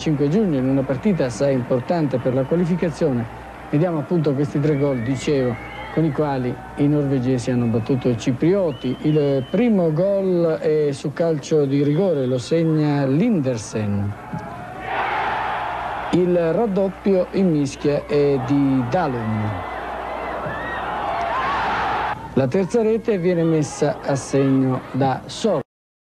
5 giugno in una partita assai importante per la qualificazione. Vediamo appunto questi tre gol, dicevo, con i quali i norvegesi hanno battuto i ciprioti. Il primo gol è su calcio di rigore, lo segna Lindersen. Il raddoppio in mischia è di Dalum. La terza rete viene messa a segno da Sor.